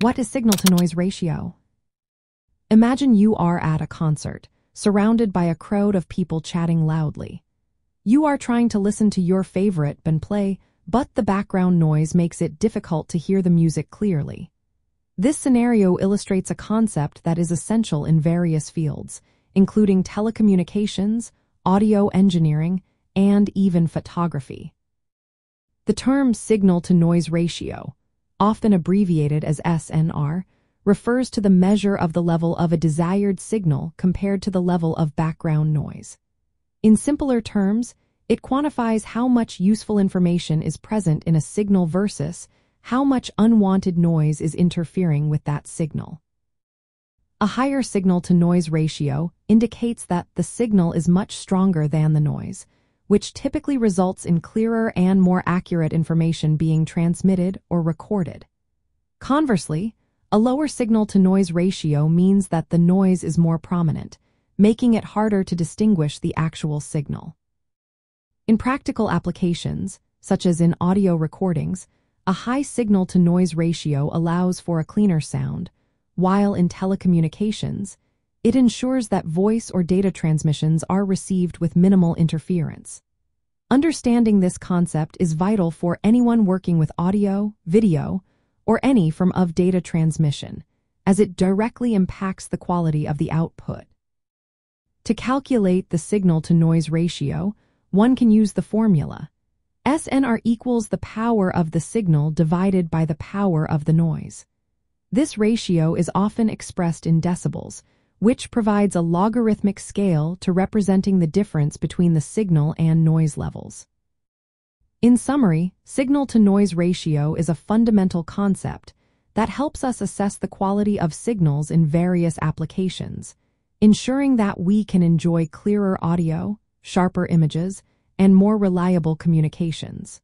What is signal-to-noise ratio? Imagine you are at a concert, surrounded by a crowd of people chatting loudly. You are trying to listen to your favorite band play, but the background noise makes it difficult to hear the music clearly. This scenario illustrates a concept that is essential in various fields, including telecommunications, audio engineering, and even photography. The term signal-to-noise ratio, often abbreviated as SNR, refers to the measure of the level of a desired signal compared to the level of background noise. In simpler terms, it quantifies how much useful information is present in a signal versus how much unwanted noise is interfering with that signal. A higher signal-to-noise ratio indicates that the signal is much stronger than the noise, which typically results in clearer and more accurate information being transmitted or recorded. Conversely, a lower signal-to-noise ratio means that the noise is more prominent, making it harder to distinguish the actual signal. In practical applications, such as in audio recordings, a high signal-to-noise ratio allows for a cleaner sound, while in telecommunications, it ensures that voice or data transmissions are received with minimal interference. Understanding this concept is vital for anyone working with audio, video, or any form of data transmission, as it directly impacts the quality of the output. To calculate the signal-to-noise ratio, one can use the formula SNR equals the power of the signal divided by the power of the noise. This ratio is often expressed in decibels, which provides a logarithmic scale to representing the difference between the signal and noise levels. In summary, signal-to-noise ratio is a fundamental concept that helps us assess the quality of signals in various applications, ensuring that we can enjoy clearer audio, sharper images, and more reliable communications.